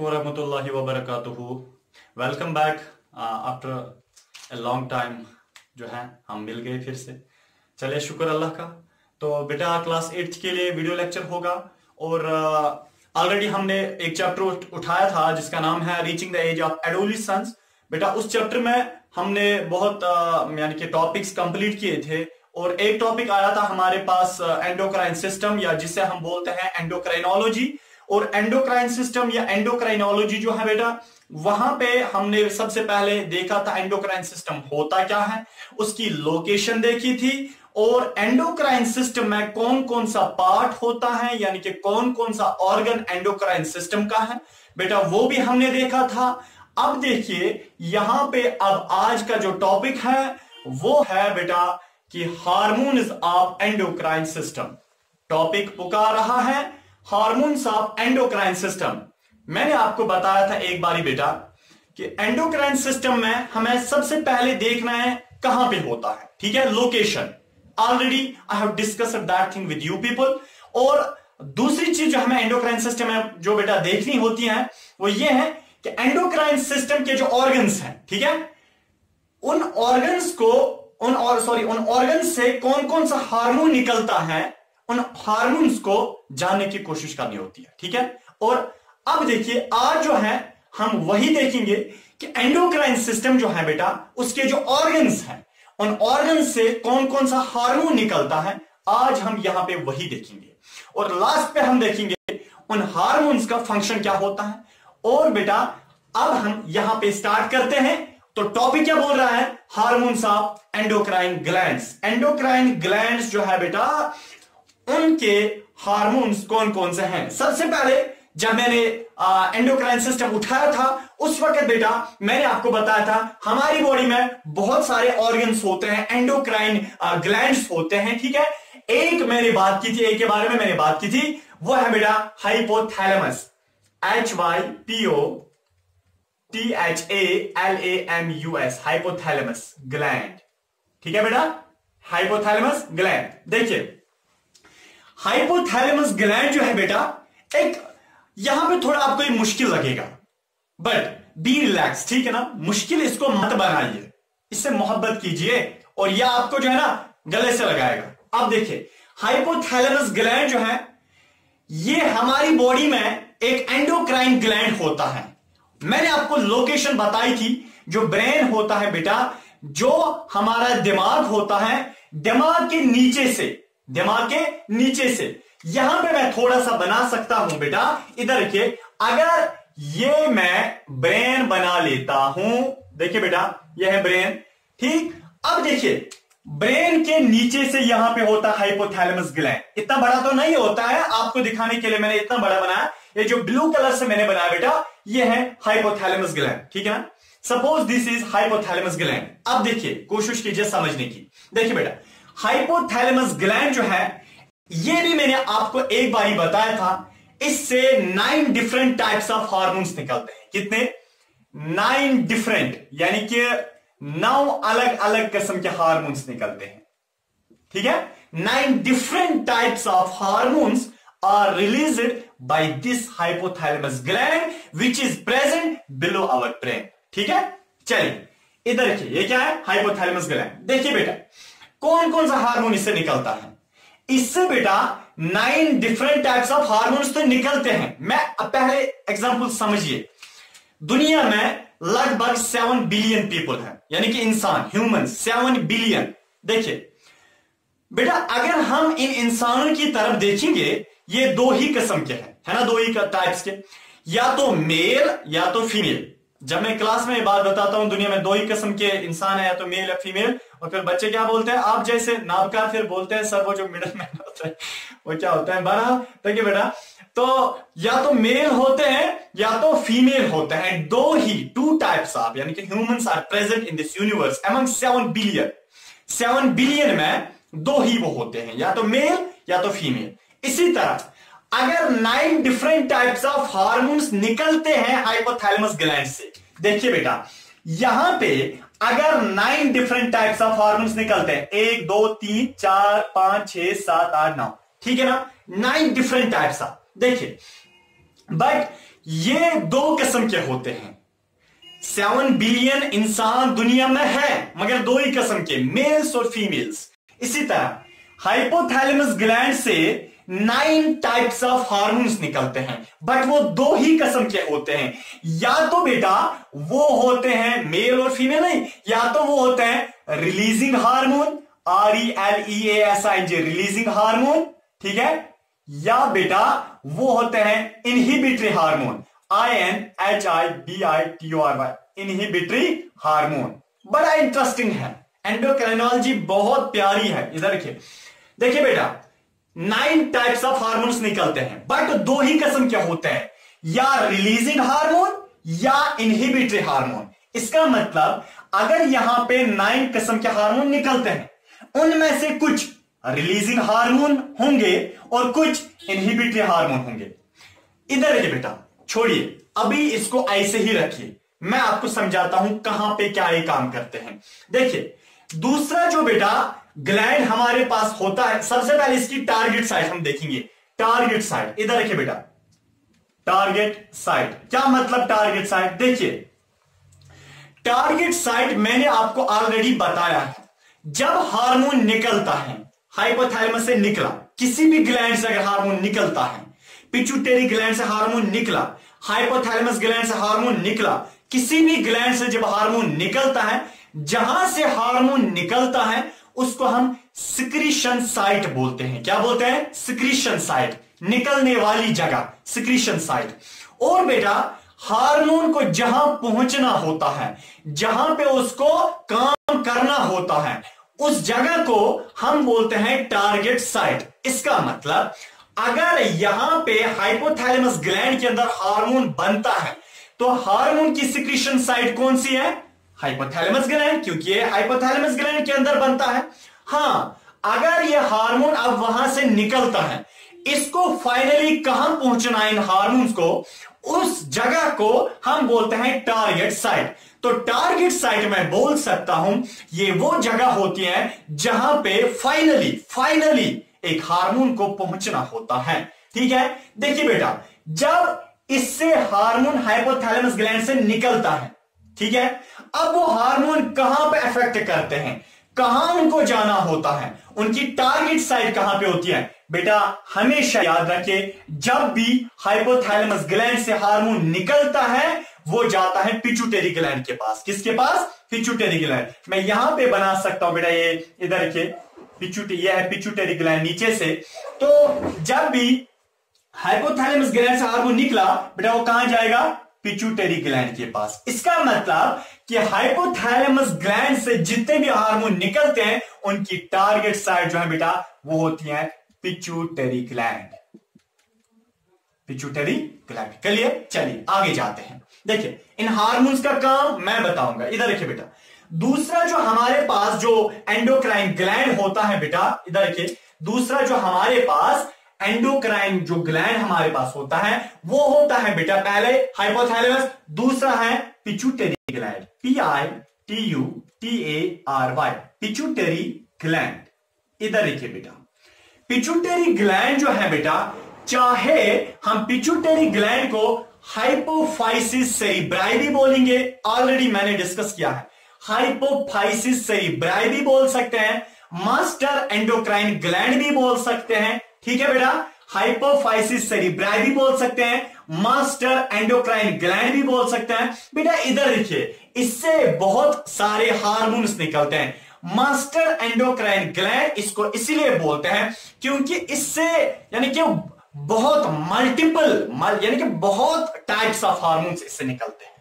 warahmatullahi wabarakatuh welcome back after a long time जो है हम मिल गए फिर से। चलिए शुक्र अल्लाह का। तो बेटा क्लास एट्थ के लिए वीडियो लेक्चर होगा और ऑलरेडी uh, हमने एक चैप्टर उठाया था जिसका नाम है reaching the age of adolescence बेटा उस चैप्टर में हमने बहुत uh, यानी कि टॉपिक्स कंप्लीट किए थे और एक टॉपिक आया था हमारे पास एंडोक्राइन uh, सिस्टम या जिसे हम बोलते हैं एंडोक्राइनोलॉजी और एंडोक्राइन सिस्टम या एंडोक्राइनोलॉजी जो है बेटा, वहाँ पे हमने सबसे पहले देखा था एंडोक्राइन सिस्टम होता क्या है, उसकी लोकेशन देखी थी, और एंडोक्राइन सिस्टम में कौन कौन सा पार्ट होता है, यानी कि कौन कौन सा ऑर्गन एंडोक्राइन सिस्टम का है, बेटा वो भी हमने देखा था। अब देखिए, यहाँ पे अब आज का जो टॉपिक है, वो है बेटा कि hormones of endocrine system topic पुकार रहा है हार्मोन्स ऑफ़ एंडोक्राइन सिस्टम। मैंने आपको बताया था एक बारी बेटा, कि एंडोक्राइन सिस्टम में हमें सबसे पहले देखना है कहाँ पे होता है, ठीक है? Location already I have discuss that thing with you people और दूसरी चीज़ जो हमें एंडोक्राइन सिस्टम में जो बेटा देखनी होती है, वो ये है कि एंडोक्राइन सिस्टम के जो ऑर्गन्स हैं, ठीक है? उन ऑर्गन्स को, उन सॉरी उन ऑर्गन से कौन कौन सा हार्मोन निकलता है उन हार्मोन्स को जानने की कोशिश करनी होती है, ठीक है? और अब देखिए, आज जो है, हम वही देखेंगे कि एंडोक्राइन सिस्टम जो है बेटा, उसके जो ऑर्गन्स हैं, उन ऑर्गन्स से कौन कौन सा हार्मोन निकलता है, आज हम यहाँ पे वही देखेंगे। और लास्ट पे हम देखेंगे उन हार्मोन्स का फ़ंक्शन क्या होता है। और बेटा, अब हम यहाँ पे स्टार्ट करते हैं तो टॉपिक क्या बोल रहा है? Hormones of endocrine glands endocrine glands जो है बेटा उनके हार्मोन्स कौन कौन से हैं? सबसे पहले, जब मैंने एंडोक्राइन सिस्टम उठाया था, उस वक्त बेटा, मैंने आपको बताया था, हमारी बॉडी में बहुत सारे ऑर्गन्स होते हैं एंडोक्राइन ग्लैंड्स होते हैं, ठीक है? एक मैंने बात की थी, एक के बारे में मैंने बात की थी, वो है बेटा hypothalamus H Y P O T H A L A M U S hypothalamus gland ठीक है बेटा? हाइपोथैलेमस ग्लैंड देखिए हाइपोथैलेमस ग्लैंड जो है बेटा, एक, यहाँ पे थोड़ा आपको ये मुश्किल लगेगा। बट बी रिलैक्स ठीक है ना? मुश्किल इसको मत बनाइए। इससे मोहब्बत कीजिए और यह आपको जो है ना, गले से लगाएगा। अब देखिए, हाइपोथैलेमस ग्लैंड जो है, ये हमारी बॉडी में एक एंडोक्राइन ग्लैंड होता है। मैंने आपको लोकेशन बताई थी, जो ब्रेन होता है बेटा, जो हमारा दिमाग होता है, दिमाग के नीचे से दिमाग के नीचे से। यहाँ पे मैं थोड़ा सा बना सकता हूँ बेटा। इधर के अगर ये मैं ब्रेन बना लेता हूँ, देखिए बेटा, यह है ब्रेन, ठीक? अब देखिए, ब्रेन के नीचे से यहाँ पे होता है हाइपोथैलेमस ग्लैंड इतना बड़ा तो नहीं होता है, आपको दिखाने के लिए मैंने इतना बड़ा बनाया। ये जो ब्लू कलर से मैंने बनाया बेटा, ये है हाइपोथैलेमस ग्लैंड ठीक है ना? Suppose this is hypothalamus gland अब देखिए, कोशिश कीजिए समझने की। देखिए बेटा हाइपोथैलेमस ग्लैंड जो है, ये भी मैंने आपको एक बार ही बताया था, इससे nine different types of hormones निकलते हैं। कितने? नाइन डिफरेंट यानी कि नौ अलग अलग किस्म के हार्मोन्स निकलते हैं। ठीक है? Nine different types of hormones are release by this hypothalamus gland which is present below our brain ठीक है? चलिए, इधर देखिए, ये क्या है? हाइपोथैलेमस ग्लैंड देखिए बेटा कौन कौन सा हार्मोन इससे निकलता है? इससे बेटा nine different types of hormones तो निकलते हैं। मैं पहले एग्जांपल समझिए। दुनिया में लगभग सेवन बिलियन पीपल हैं। यानी कि इंसान ह्यूमन सेवन बिलियन देखिए, बेटा अगर हम इन इंसानों की तरफ़ देखेंगे, ये दो ही किस्म के हैं। है ना, दो ही टाइप्स के? या तो मेल या तो फीमेल जब मैं क्लास में बात बताता हूँ, दुनिया में दो ही किस्म के इंसान है, या तो मेल या फीमेल और फिर बच्चे क्या बोलते हैं? आप जैसे नाबका फिर बोलते हैं, सर वो जो मिडल मैन होता है, वो क्या होता है? बड़ा, देखिए बेटा तो या तो मेल होते हैं, या तो फीमेल होते हैं दो ही टू टाइप्स ऑफ़ यानी कि humans are present in this universe among seven billion seven billion में दो ही वो होते हैं, या तो मेल या तो फीमेल इसी तरह अगर nine different types of hormones निकलते हैं हाइपोथैलेमस ग्लैंड से, देखिए बेटा, यहाँ पे अगर nine different types of hormones निकलते हैं, एक, दो, तीन, चार, पाँच, छह, सात, आठ, नौ, ठीक है ना? नाइन डिफरेंट टाइप्स ऑफ़ देखिए बट ये दो किस्म के होते हैं। सेवन बिलियन इंसान दुनिया में है, मगर दो ही किस्म के मेल्स और फीमेल्स इसी तरह हाइपोथैलेमस ग्लैंड से नाइन टाइप्स ऑफ़ हार्मोन्स निकलते हैं बट वो दो ही कसम के होते हैं। या तो बेटा, वो होते हैं मेल और फीमेल नहीं, या तो वो होते हैं releasing hormone R E L E S I J releasing hormone ठीक है? या बेटा, वो होते हैं inhibitory hormone I N H I B I T O R Y inhibitory hormone बड़ा इंटरेस्टिंग है। एंडोक्राइनोलॉजी बहुत प्यारी है। इधर देखिए। देखिए बेटा नाइन टाइप्स ऑफ़ हार्मोन्स निकलते हैं। बट दो ही किस्म के होते हैं। या रिलीजिंग हार्मोन या इनहिबिटरी हार्मोन इसका मतलब अगर यहाँ पे नाइन किस्म के हार्मोन निकलते हैं, उनमें से कुछ रिलीजिंग हार्मोन होंगे और कुछ इनहिबिटरी हार्मोन होंगे। इधर देखिए बेटा, छोड़िए। अभी इसको ऐसे ही रखिए। मैं आपको समझाता हूँ कहाँ पे क्या ये काम करते हैं। देखिए, दूसरा जो बेटा ग्लैंड हमारे पास होता है। सबसे पहले इसकी टारगेट साइट हम देखेंगे। टारगेट साइट इधर देखिए बेटा। टारगेट साइट क्या मतलब टारगेट साइट देखिए। टारगेट साइट मैंने आपको ऑलरेडी बताया है। जब हार्मोन निकलता है हाइपोथैलेमस से निकला, किसी भी ग्लैंड से अगर हार्मोन निकलता है पिचुटेरी ग्लैंड से हार्मोन निकला हाइपोथैलेमस ग्लैंड से हार्मोन निकला, किसी भी ग्लैंड से जब हार्मोन निकलता है, जहाँ से हार्मोन निकलता है उसको हम सिक्रीशन साइट बोलते हैं। क्या बोलते हैं? Secretion site. निकलने वाली जगह, सिक्रीशन साइट। और बेटा, हार्मोन को जहाँ पहुँचना होता है, जहाँ पे उसको काम करना होता है, उस जगह को हम बोलते हैं टारगेट साइट। इसका मतलब अगर यहाँ पे हाइपोथैलेमस ग्लैंड के अंदर हार्मोन बनता है तो हार्मोन की सिक्रीशन साइट कौन सी है? हाइपोथैलेमस ग्लैंड क्योंकि ये हाइपोथैलेमस ग्लैंड के अंदर बनता है। हाँ, अगर ये हार्मोन अब वहाँ से निकलता है, इसको फाइनली कहाँ पहुँचना है इन हार्मोन्स को? उस जगह को हम बोलते हैं टारगेट साइट तो टारगेट साइट में बोल सकता हूँ, ये वो जगह होती है जहाँ पे फाइनली फाइनली एक हार्मोन को पहुँचना होता है। ठीक है? देखिए बेटा, जब इससे हार्मोन हाइपोथैलेमस ग्लैंड से निकलता है, ठीक है? अब वो हार्मोन कहाँ पे इफ़ेक्ट करते हैं? कहाँ उनको जाना होता है? उनकी टारगेट साइट कहाँ पे होती है? बेटा, हमेशा याद रखिए, जब भी हाइपोथैलेमस ग्लैंड से हार्मोन निकलता है, वो जाता है पिचुटेरी ग्लैंड के पास। किसके पास? पिचुटेरी ग्लैंड मैं यहाँ पे बना सकता हूँ, बेटा, ये, इधर के पिचुटे ये है पिचुटेरी ग्लैंड नीचे से। तो जब भी हाइपोथैलेमस ग्लैंड से हार्मोन निकला, बेटा, वो कहाँ जाएगा? पिचुटेरी ग्लैंड के पास। इसका मतलब कि हाइपोथैलेमस ग्लैंड से जितने भी हार्मोन निकलते हैं, उनकी टारगेट साइड जो है बेटा, वो होती है pituitary gland pituitary gland clear चलिए, आगे जाते हैं। देखिए, इन हार्मोन्स का काम मैं बताऊँगा। इधर देखिए बेटा। दूसरा जो हमारे पास जो एंडोक्राइन ग्लैंड होता है बेटा, इधर देखिए। दूसरा जो हमारे पास एंडोक्राइन जो ग्लैंड हमारे पास होता है, वो होता है बेटा पहले हाइपोथैलेमस दूसरा है pituitary gland P I T U T A R Y pituitary gland इधर देखिए बेटा। पिचुटेरी ग्लैंड जो है बेटा, चाहे हम पिचुटेरी ग्लैंड को हाइपोफाइसिस सेरिब्राई भी बोलेंगे ऑलरेडी मैंने डिस्कस किया है। हाइपोफाइसिस सेरिब्राई भी बोल सकते हैं मास्टर एंडोक्राइन ग्लैंड भी बोल सकते हैं ठीक है बेटा? हाइपोफाइसिस सेरिब्राई भी बोल सकते हैं मास्टर एंडोक्राइन ग्लैंड भी बोल सकते हैं। बेटा, इधर देखिए, इससे बहुत सारे हार्मोन्स निकलते हैं। मास्टर एंडोक्राइन ग्लैंड इसको इसीलिए बोलते हैं क्योंकि इससे यानी कि बहुत मल्टीपल यानी कि बहुत टाइप्स ऑफ़ हार्मोन्स इससे निकलते हैं।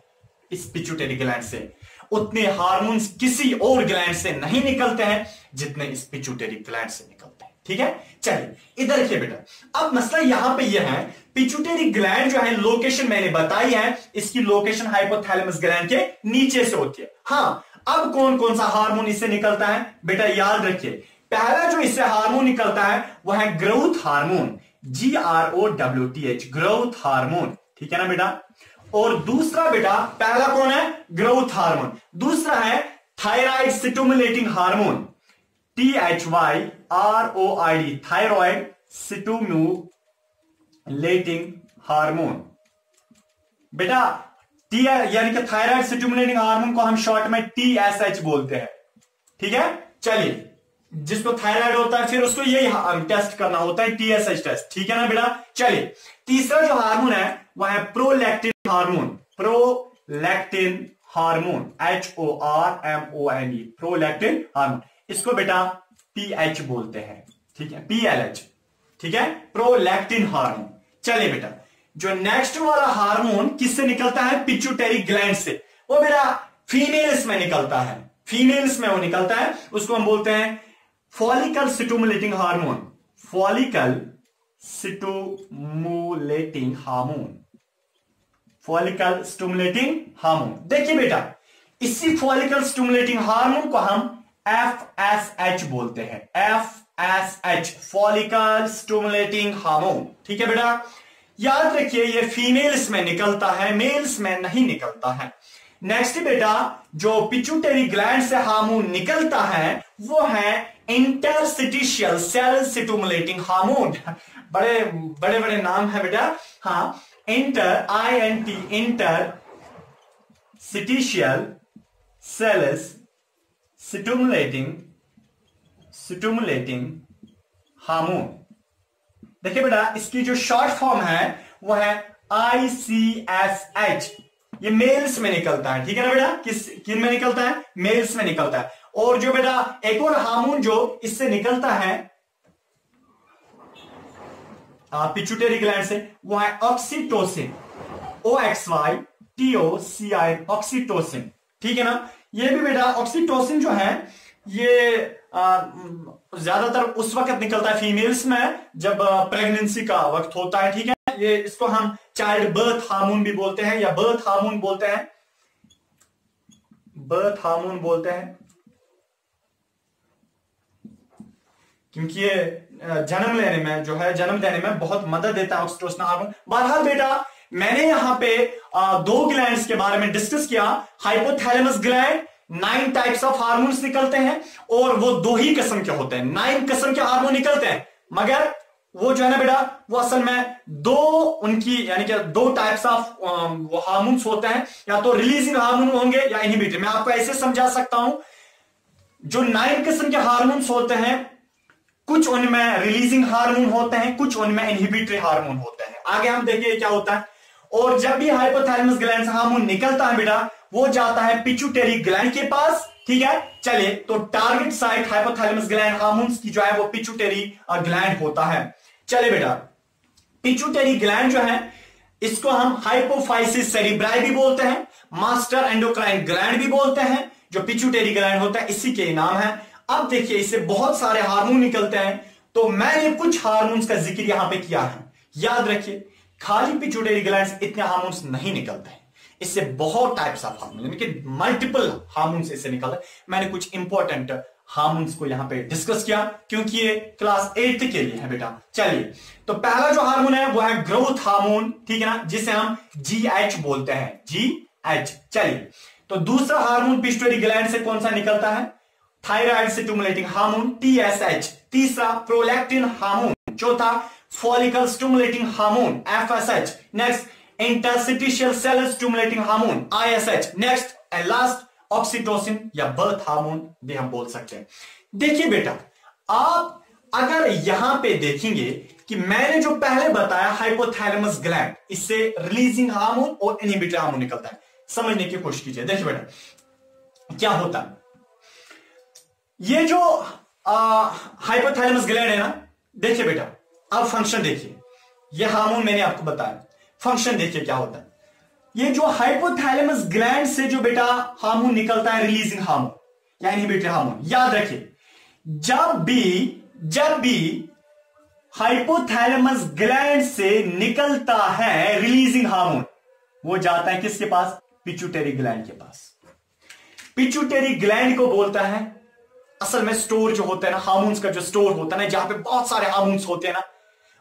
इस पिचुटेरी ग्लैंड से। उतने हार्मोन्स किसी और ग्लैंड से नहीं निकलते हैं जितने इस पिचुटेरी ग्लैंड से ठीक है? चलिए, इधर देखिए बेटा। अब मसला यहाँ पे यह है पिचुटेरी ग्लैंड जो है लोकेशन मैंने बताई है, इसकी लोकेशन हाइपोथैलेमस ग्लैंड के नीचे से होती है। हाँ, अब कौन कौन सा हार्मोन इससे निकलता है? बेटा, याद रखिए, पहला जो इससे हार्मोन निकलता है, वह है growth hormone G R O W T H growth hormone ठीक है ना बेटा? और दूसरा बेटा, पहला कौन है? ग्रोथ हार्मोन दूसरा है thyroid stimulating hormone T H Y R O I D thyroid stimulating hormone बेटा टी यानी कि थायराइड स्टिमुलेटिंग हार्मोन को हम शॉर्ट में टी एस एच बोलते हैं। ठीक है? चलिए, जिसको थायराइड होता है, फिर उसको यही टेस्ट करना होता है टीएसएच टेस्ट ठीक है ना बेटा? चलिए, तीसरा जो हार्मोन है, वह है prolactin hormone prolactin hormone H O R M O N E prolactin hormone इसको बेटा पीएच बोलते हैं, ठीक है? पीएलएच ठीक है? प्रोलैक्टिन हार्मोन चलिए बेटा, जो नेक्स्ट वाला हार्मोन किससे निकलता है? पिचुटेरी ग्लैंड से। वो बेटा फीमेल्स में निकलता है। फीमेल्स में वो निकलता है। उसको हम बोलते हैं follicle stimulating hormone follicle stimulating hormone follicle stimulating hormone देखिए बेटा, इसी फॉलिकल स्टूमुलेटिंग हार्मोन को हम एफ़ एस एच बोलते हैं। F S H follicle stimulating hormone ठीक है बेटा? याद रखिए, ये फीमेल्स में निकलता है मेल्स में नहीं निकलता है। नेक्स्ट बेटा, जो पिचुटेरी ग्लैंड से हार्मोन निकलता है, वो है इंटरसिटिशियल सेल सिटुमुलेटिंग हार्मोन बड़े बड़े बड़े नाम है बेटा। हाँ inter I N T interstitial cells stimulating stimulating hormone देखिए बेटा, इसकी जो शॉर्ट फॉर्म है वो है आई सी एस एच ये मेल्स में निकलता है, ठीक है ना बेटा? किस, किन में निकलता है? मेल्स में निकलता है। और जो बेटा, एक और हार्मोन जो इससे निकलता है पिचुटेरी ग्लैंड से वो है oxytocin O X Y T O C I oxytocin ठीक है ना? ये भी बेटा ऑक्सीटोसिन जो है, ये ज़्यादातर उस वक्त निकलता है फीमेल्स में, जब प्रेगनेंसी का वक्त होता है, ठीक है? ये, इसको हम चाइल्ड बर्थ हार्मोन भी बोलते हैं, या बर्थ हार्मोन बोलते हैं। बर्थ हार्मोन बोलते हैं। क्योंकि ये जन्म लेने में, जो है, जन्म देने में बहुत मदद देता है ऑक्सीटोसिन हार्मोन बहरहाल बेटा मैंने यहाँ पे दो ग्लैंड्स के बारे में डिस्कस किया। Hypothalamus gland nine types of hormones निकलते हैं और वो दो ही किस्म के होते हैं। नाइन किस्म के हार्मोन निकलते हैं। मगर वो जो है ना बेटा, वो असल में दो उनकी, यानी कि दो टाइप्स ऑफ़ वो हार्मोन्स होते हैं। या तो रिलीजिंग हार्मोन होंगे या इनहिबिटरी मैं आपको ऐसे समझा सकता हूँ। जो नाइन किस्म के हार्मोन्स होते हैं, कुछ उनमें रिलीजिंग हार्मोन होते हैं, कुछ उनमें इनहिबिटरी हार्मोन होते हैं। आगे हम देखिए क्या होता है। और जब भी हाइपोथैलेमस ग्लैंड हार्मोन निकलता है बेटा, वो जाता है पिचुटेरी ग्लैंड के पास, ठीक है? चलिए तो target site hypothalamus gland hormones की जो है वो पिचुटेरी ग्लैंड होता है। चले बेटा पिचुटेरी ग्लैंड जो है, इसको हम हाइपोफाइसिस सेरिब्राई भी बोलते हैं मास्टर एंडोक्राइन ग्लैंड भी बोलते हैं, जो पिचुटेरी ग्लैंड होता है, इसी के नाम है। अब देखिए, इससे बहुत सारे हार्मोन निकलते हैं तो मैंने कुछ हार्मोन्स का ज़िक्र यहाँ पे किया है। याद रखिए खाली पिचुटेरी ग्लैंड इतने हार्मोन्स नहीं निकलते हैं। इससे बहुत टाइप्स ऑफ़ हार्मोन यानी कि मल्टीपल हार्मोन्स इससे निकलते मैंने कुछ इंपॉर्टेंट हार्मोन्स को यहाँ पे डिस्कस किया, क्योंकि ये क्लास एट के लिए है बेटा। चलिए तो पहला जो हार्मोन है, वो है ग्रोथ हार्मोन ठीक है ना, जिसे हम जी एच बोलते हैं। जी एच चलिए। तो दूसरा हार्मोन पिस्टोरी ग्लैंड से कौन सा निकलता है? थायराइड स्टिमुलेटिंग हार्मोन टीएसएच तीसरा प्रोलैक्टिन हार्मोन चौथा follicle stimulating hormone FSH next interstitial cell stimulating hormone ISH next and last oxytocin या बर्थ हार्मोन भी हम बोल सकते हैं। देखिए बेटा, आप अगर यहाँ पे देखेंगे कि मैंने जो पहले बताया हाइपोथैलेमस ग्लैंड इससे रिलीजिंग हार्मोन और इनहिबिटर हार्मोन निकलता है। समझने की कोशिश कीजिए। देखिए बेटा, क्या होता है? ये जो हाइपोथैलेमस ग्लैंड है ना, देखिए बेटा अब फ़ंक्शन देखिए। ये हार्मोन मैंने आपको बताया। फ़ंक्शन देखिए क्या होता है। ये जो हाइपोथैलेमस ग्लैंड से जो बेटा हार्मोन निकलता है रिलीजिंग हार्मोन या इनहिबिटरी हार्मोन याद रखिए। जब भी जब भी हाइपोथैलेमस ग्लैंड से निकलता है रिलीजिंग हार्मोन वो जाता है किसके पास? पिचुटेरी ग्लैंड के पास। पिचुटेरी ग्लैंड को बोलता है। असल में स्टोर जो होता है ना हार्मोन्स का जो स्टोर होता है ना, जहाँ पे बहुत सारे हार्मोन्स होते हैं ना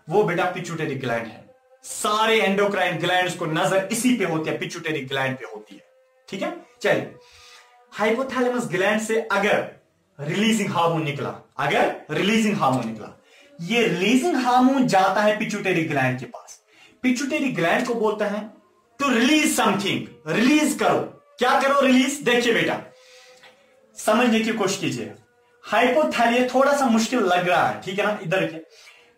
वो बेटा पिचुटेरी ग्लैंड है। सारे एंडोक्राइन ग्लैंड को नज़र इसी पे होती है पिचुटेरी ग्लैंड पे होती है। ठीक है? चलिए। हाइपोथैलेमस ग्लैंड से अगर रिलीजिंग हार्मोन निकला, अगर रिलीजिंग हार्मोन निकला, ये रिलीजिंग हार्मोन जाता है पिचुटेरी ग्लैंड के पास। पिचुटेरी ग्लैंड को बोलता है टू रिलीज़ समथिंग रिलीज़ करो। क्या करो? रिलीज़ देखिए बेटा। समझने की कोशिश कीजिए। हाइपोथैलिया थोड़ा सा मुश्किल लग रहा है। ठीक है ना? इधर के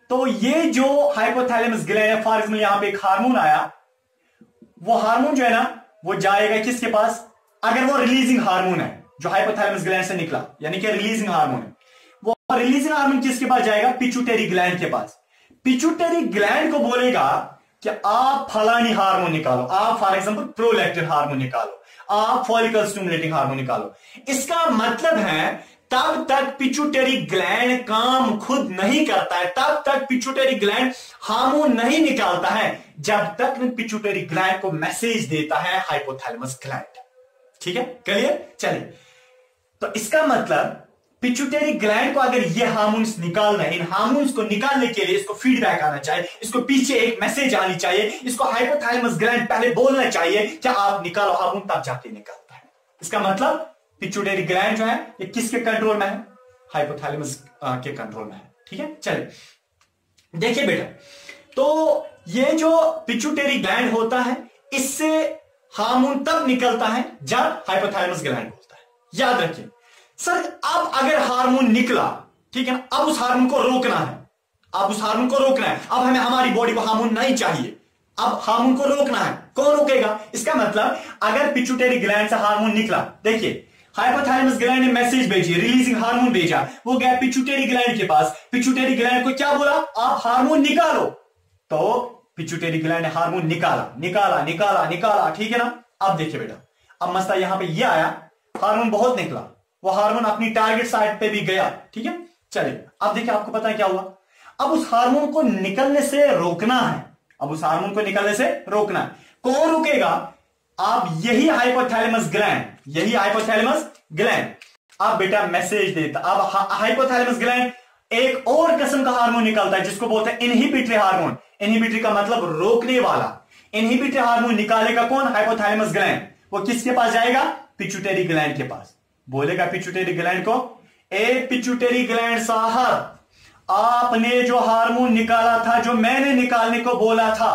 तो ये जो हाइपोथैलेमस ग्लैंड है फॉर एग्ज़ाम्पल यहाँ पे एक हार्मोन आया, वो हार्मोन जो है ना, वो जाएगा किसके पास? अगर वो रिलीजिंग हार्मोन है, जो हाइपोथैलेमस ग्लैंड से निकला, यानी कि रिलीजिंग हार्मोन है, वो रिलीजिंग हार्मोन किसके पास जाएगा? पिचुटेरी ग्लैंड के पास। पिचुटेरी ग्लैंड को बोलेगा कि आप फलानी हार्मोन निकालो, आप फॉर एग्ज़ाम्पल प्रोलेक्टिन हार्मोन निकालो, आप फॉलिकल स्टिमुलेटिंग हार्मोन निकालो। इसका मतलब है तब तक पिचुटेरी ग्लैंड काम खुद नहीं करता है। तब तक पिचुटेरी ग्लैंड हार्मोन नहीं निकालता है। जब तक पिचुटेरी ग्लैंड को मैसेज देता है हाइपोथैलेमस ग्लैंड। ठीक है? क्लियर? चलिए। तो इसका मतलब पिचुटेरी ग्लैंड को अगर ये हार्मोन्स निकालना है इन हार्मोन्स को निकालने के लिए इसको फीडबैक आना चाहिए, इसको पीछे एक मैसेज आनी चाहिए, इसको हाइपोथैलेमस ग्लैंड पहले बोलना चाहिए क्या आप निकालो हार्मोन तब जाके निकालता है। इसका मतलब पिचुटेरी ग्लैंड जो है, ये किसके कंट्रोल में है? हाइपोथैलेमस के कंट्रोल में है। ठीक है? चलिए। देखिए बेटा तो ये जो पिचुटेरी ग्लैंड होता है, इससे हार्मोन तब निकलता है जब हाइपोथैलेमस ग्लैंड होता है। याद रखिए। सर, अब अगर हार्मोन निकला, ठीक है ना, अब उस हार्मोन को रोकना है। अब उस हार्मोन को रोकना है। अब हमें हमारी बॉडी को हार्मोन नहीं चाहिए। अब हार्मोन को रोकना है। कौन रोकेगा? इसका मतलब अगर पिचुटेरी ग्लैंड से हार्मोन निकला, देखिए हाइपोथैलेमस ग्लैंड ने मैसेज भेजी रिलीजिंग हार्मोन भेजा। वो गया पिचुटेरी ग्लैंड के पास। पिचुटेरी ग्लैंड को क्या बोला? आप हार्मोन निकालो। तो पिचुटेरी ग्लैंड ने हार्मोन निकाला। निकाला निकाला निकाला। ठीक है ना? अब देखिए बेटा। अब मसला यहाँ पे ये आया। हार्मोन बहुत निकला। वो हार्मोन अपनी टारगेट साइड पे भी गया। ठीक है? चलिए, अब देखिए आपको पता है क्या हुआ। अब उस हार्मोन को निकलने से रोकना है। अब उस हार्मोन को निकलने से रोकना है। कौन रुकेगा? आप यही हाइपोथैलेमस ग्लैंड यही हाइपोथैलेमस ग्लैंड अब बेटा मैसेज देता अब हाइपोथैलेमस ग्लैंड एक और किस्म का हार्मोन निकलता है, जिसको बोलते हैं इनहिबिटरी हार्मोन इनहिबिटरी का मतलब रोकने वाला। इनहिबिटरी हार्मोन निकालेगा कौन? हाइपोथैलेमस ग्लैंड वो किसके पास जाएगा? पिचुटेरी ग्लैंड के पास। बोलेगा पिचुटेरी ग्लैंड को? ए पिचुटेरी ग्लैंड साहब, आपने जो हार्मोन निकाला था, जो मैंने निकालने को बोला था,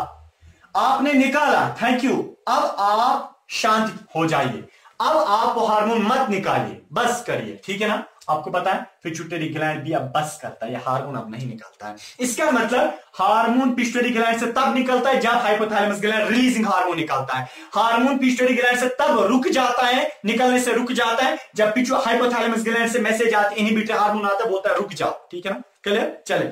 आपने निकाला। थैंक यू अब आप शांत हो जाइए। अब आप वो हार्मोन मत निकालिए, बस करिए, ठीक है ना? आपको पता है पिचुटरी ग्लैंड भी अब बस करता है हार्मोन अब नहीं निकलता है। इसका मतलब हार्मोन पिचुटरी ग्लैंड से तब निकलता है जब हाइपोथैलेमस ग्लैंड रिलीजिंग हार्मोन निकलता है। हार्मोन पिचुटरी ग्लैंड से तब रुक जाता है, निकलने से रुक जाता है, जब पिचु हाइपोथैलेमस ग्लैंड से मैसेज आते इनहिबिटर हार्मोन आता है, बोलता है, रुक जाओ, ठीक है ना? क्लियर चले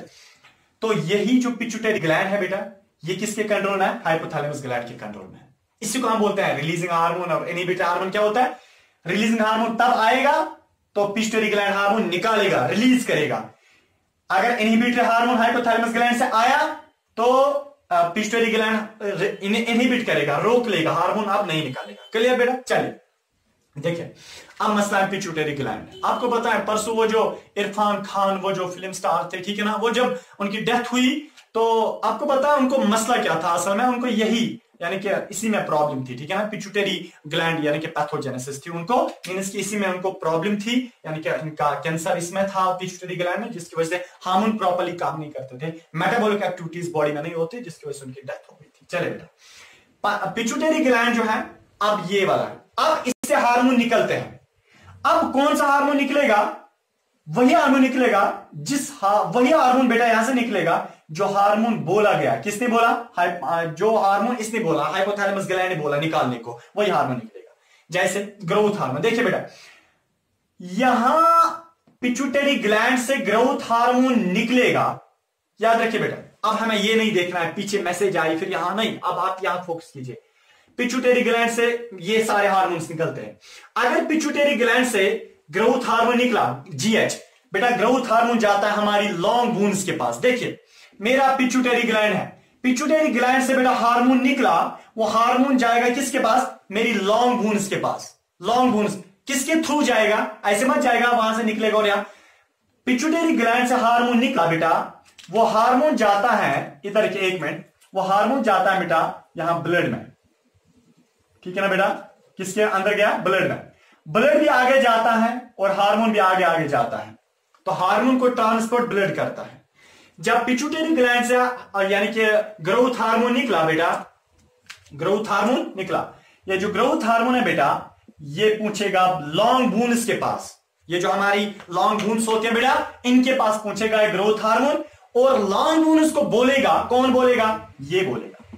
तो यही जो पिचुटरी ग्लैंड है बेटा, ये किसके कंट्रोल में है? हाइपोथैलेमस ग्लैंड के कंट्रोल में इसी को हम बोलते हैं रिलीजिंग हार्मोन और इनहिबिटर हार्मोन क्या होता है? रिलीजिंग हार्मोन तब आएगा तो पिस्टोरी ग्लैंड हार्मोन निकालेगा रिलीज़ करेगा। अगर इनहिबिटरी हार्मोन हाइपोथैलेमस ग्लैंड से आया तो पिस्टरी ग्लैंड इनहिबिट करेगा, रोक लेगा हार्मोन अब नहीं निकालेगा। क्लियर बेटा? चलिए, देखिए, अब मसला है पिचुटेरी ग्लैंड आपको पता है, परसों वो जो इरफान खान, वो जो फ़िल्म स्टार थे, ठीक है ना, वो जब उनकी डेथ हुई तो आपको पता है उनको मसला क्या था? असल में उनको यही यानी कि इसी में प्रॉब्लम थी ठीक है ना? पिचुटेरी ग्लैंड यानी कि पैथोजेनेसिस थी उनको। मीन की इसी में उनको प्रॉब्लम थी यानी कि इनका कैंसर इसमें था पिचुटेरी ग्लैंड में जिसकी वजह से हार्मोन प्रॉपरली काम नहीं करते थे। मेटाबॉलिक एक्टिविटीज़ बॉडी में नहीं होती जिसकी वजह से उनकी डेथ हो गई थी। चले बेटा। पिचुटेरी ग्लैंड जो है अब ये वाला है। अब इससे हार्मोन निकलते हैं। अब कौन सा हार्मोन निकलेगा? वही हार्मोन निकलेगा जिस हा, वही हार्मोन बेटा यहाँ से निकलेगा जो हार्मोन बोला गया, किसने बोला? जो हार्मोन, इसने बोला हाइपोथैलेमस ग्लैंड ने बोला निकालने को, वही हार्मोन निकलेगा। जैसे ग्रोथ हार्मोन, देखिए बेटा, यहाँ पिचुटरी ग्लैंड से ग्रोथ हार्मोन निकलेगा। याद रखिए बेटा, अब हमें यह नहीं देखना है, पीछे मैसेज आई, फिर यहाँ नहीं, अब आप यहाँ फोकस कीजिए। पिचुटेरी ग्लैंड से ये सारे हार्मोन्स निकलते हैं। अगर पिचुटेरी ग्लैंड से ग्रोथ हार्मोन निकला जीएच बेटा ग्रोथ हार्मोन जाता है हमारी लॉन्ग बोन्स के पास, देखिए। मेरा पिचुटेरी ग्लैंड है। पिचुटेरी ग्लैंड से बेटा हार्मोन निकला, वो हार्मोन जाएगा किसके पास? मेरी लॉन्ग बोन्स के पास। लॉन्ग बोन्स किसके थ्रू जाएगा? ऐसे मत जाएगा, वहाँ से निकलेगा और यहाँ। पिचुटेरी ग्लैंड से हार्मोन निकला बेटा। वो हार्मोन जाता है, इधर के एक मिनट वो हार्मोन जाता है बेटा यहाँ ब्लड में। ठीक है ना बेटा? किसके अंदर गया? ब्लड में। ब्लड भी आगे जाता है और हार्मोन भी आगे आगे जाता है। तो हार्मोन को ट्रांसपोर्ट ब्लड करता है। जब पिचुटेरी ग्लैंड से यानी कि ग्रोथ हार्मोन निकला बेटा ग्रोथ हार्मोन निकला। ये जो ग्रोथ हार्मोन है बेटा, ये पूछेगा लॉन्ग बून्स के पास। ये जो हमारी लॉन्ग बून्स होती है बेटा, इनके पास पूछेगा ग्रोथ हार्मोन और लॉन्ग बून्स को बोलेगा, कौन बोलेगा? ये बोलेगा।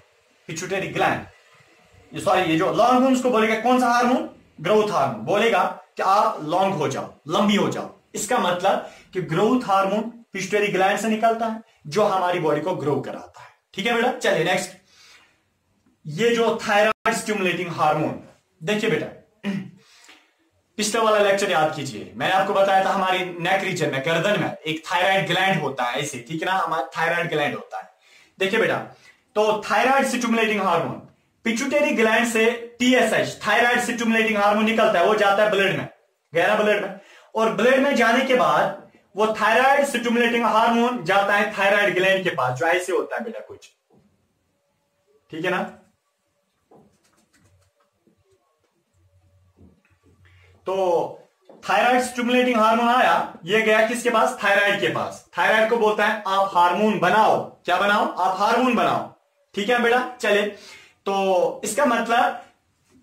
पिछुटेरी ग्लैंड सॉरी ये जो लॉन्ग बून्स को बोलेगा, कौन सा हार्मोन ग्रोथ हार्मोन बोलेगा कि आप लॉन्ग हो जाओ, लंबी हो जाओ। इसका मतलब कि ग्रोथ हार्मोन पिस्टरी ग्लैंड से निकलता है, जो हमारी बॉडी को ग्रो कराता है। ठीक है बेटा? चलिए नेक्स्ट ये जो थायराइड स्टिमुलेटिंग हार्मोन देखिए बेटा, पिछले वाला लेक्चर याद कीजिए। मैंने आपको बताया था हमारी नेक रीजन में, गर्दन में, एक थायराइड ग्लैंड होता है ऐसे, ठीक है ना? हमारा थायराइड ग्लैंड होता है। देखिए बेटा तो thyroid stimulating hormone pituitary gland से टीएसएच थायराइड स्टिमुलेटिंग हार्मोन निकलता है, वो जाता है ब्लड में। गहरा ब्लड में? और ब्लड में जाने के बाद वो थायराइड स्टिमुलेटिंग हार्मोन जाता है थायराइड ग्लैंड के पास, जो ऐसे होता है बेटा कुछ। ठीक है ना? तो थायराइड स्टिमुलेटिंग हार्मोन आया, ये गया किसके पास? थायराइड के पास। थायराइड को बोलता है, आप हार्मोन बनाओ। क्या बनाओ? आप हार्मोन बनाओ। ठीक है बेटा? चले तो इसका मतलब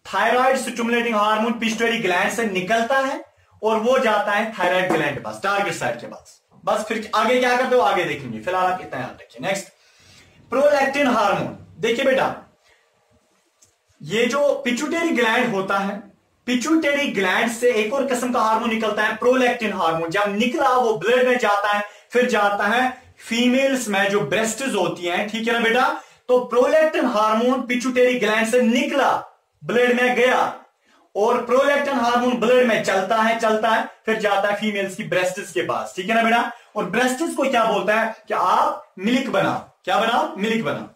thyroid stimulating hormone pituitary gland से निकलता है और वो जाता है थायराइड ग्लैंड के पास टारगेट साइड के पास। बस फिर आगे क्या करते हो? आगे देखेंगे। फ़िलहाल आप इतना याद रखिए। नेक्स्ट प्रोलैक्टिन हार्मोन देखिए बेटा, ये जो पिचुटेरी ग्लैंड होता है पिचुटेरी ग्लैंड से एक और किस्म का हार्मोन निकलता है प्रोलैक्टिन हार्मोन जब निकला, वो ब्लड में जाता है, फिर जाता है फीमेल्स में जो ब्रेस्ट होती हैं, ठीक है ना बेटा? तो प्रोलैक्टिन हार्मोन पिचुटेरी ग्लैंड से निकला ब्लड में गया। और प्रोलैक्टिन हार्मोन ब्लड में चलता है चलता है, फिर जाता है फीमेल्स की ब्रेस्टिस के पास। ठीक है ना बेटा? और ब्रेस्टिस को क्या बोलता है? कि आप मिल्क बनाओ। क्या बनाओ? मिल्क बनाओ।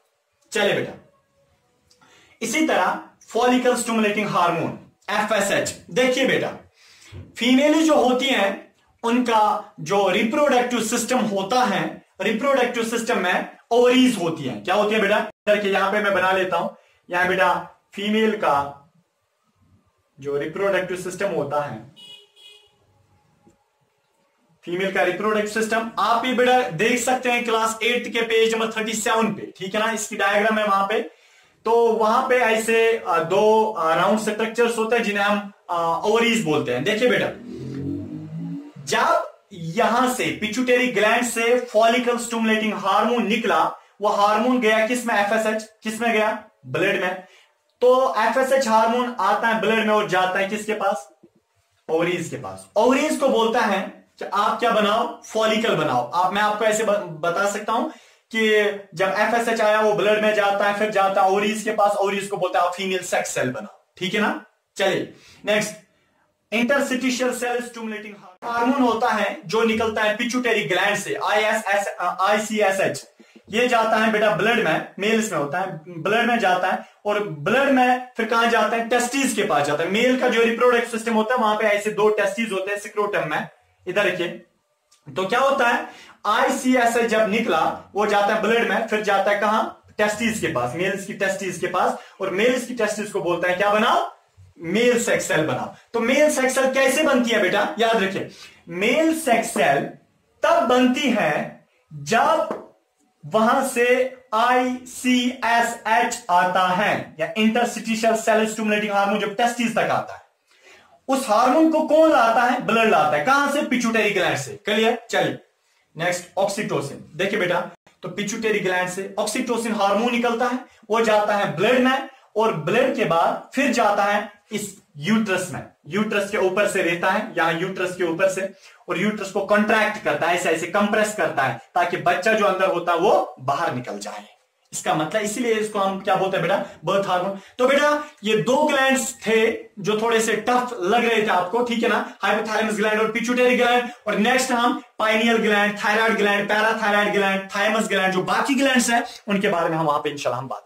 चले बेटा। इसी तरह फॉलिकल स्टूमुलेटिंग हार्मोन एफएसएच देखिए बेटा फीमेल जो होती हैं, उनका जो रिप्रोडक्टिव सिस्टम होता है रिप्रोडक्टिव सिस्टम में ओवरीज होती है। क्या होती है बेटा? यहाँ पे मैं बना लेता हूँ। यहाँ बेटा फीमेल का जो रिप्रोडक्टिव सिस्टम होता है। फीमेल का रिप्रोडक्टिव सिस्टम आप ये बेटा देख सकते हैं क्लास एट के पेज नंबर थर्टी सेवन पे, ठीक है ना? इसकी डायग्राम है वहाँ पे। तो वहाँ पे ऐसे दो राउंड स्ट्रक्चर्स होते हैं जिन्हें हम ओवरीज बोलते हैं। देखिए बेटा, जब यहाँ से पिचुटेरी ग्लैंड से फॉलिकल स्टूमुलेटिंग हार्मोन निकला, वो हार्मोन गया किसमें? एफएसएच किसमें गया? ब्लड में। तो एफ़ एस एच हार्मोन आता है ब्लड में और जाता है किसके पास? ओवरीज के पास। ओवरीज को बोलता है कि आप क्या बनाओ? फॉलिकल बनाओ। आप, मैं आपको ऐसे बता सकता हूँ कि जब एफ़ एस एच आया, वो ब्लड में जाता है, फिर जाता है ओवरीज के पास। ओवरीज को बोलता है आप फीमेल सेक्स सेल बनाओ। ठीक है ना? चलिए next interstitial cell stimulating hormone होता है जो निकलता है पिचुटेरी ग्लैंड से I S S I C S H ये जाता है बेटा ब्लड में मेल्स में होता है ब्लड में जाता है और ब्लड में फिर कहा जाता है? टेस्टिस के पास जाता है। मेल का जो रिप्रोडक्ट सिस्टम होता है, वहाँ पे ऐसे दो टेस्टिस होते हैं सिक्रोटम में। इधर देखिए। तो क्या होता है? आईसीएसएच जब निकला, वो जाता है ब्लड में, फिर जाता है कहा? टेस्टिस के पास। मेल्स की टेस्टिस के पास और मेल्स की टेस्टिस को बोलता है क्या बनाओ मेल सेक्स सेल बनाओ तो मेल सेक्स सेल कैसे बनती है बेटा? याद रखिए। मेल सेक्स सेल तब बनती है जब वहाँ से आई सी एस एच आता है, या इंटरसिटिशियल सेल स्टूमुलेटिंग हार्मोन जब टेस्टिस तक आता है। उस हार्मोन को कौन लाता है? ब्लड लाता है। कहाँ से? पिचुटेरी ग्लैंड से। क्लियर चलिए। नेक्स्ट ऑक्सीटोसिन देखिए बेटा तो पिचुटेरी ग्लैंड से ऑक्सीटोसिन हार्मोन निकलता है, वो जाता है ब्लड में, और ब्लड के बाद फिर जाता है इस यूट्रस में। यूट्रस के ऊपर से रहता है, यहाँ यूट्रस के ऊपर से, और यूट्रस को कॉन्ट्रैक्ट करता है, ऐसे ऐसे कंप्रेस करता है, ताकि बच्चा जो अंदर होता है वो बाहर निकल जाए। इसका मतलब इसीलिए इसको हम क्या बोलते हैं बेटा? बर्थ हार्मोन तो बेटा, ये दो ग्लैंड थे जो थोड़े से टफ लग रहे थे आपको, ठीक है ना? हाइपोथैलेमस ग्लैंड और पिचुटेरी ग्लैंड और नेक्स्ट हम pineal gland thyroid gland parathyroid gland thymus gland जो बाकी ग्लैंड है, उनके बारे में हम वहाँ पर इंशाल्लाह हम बात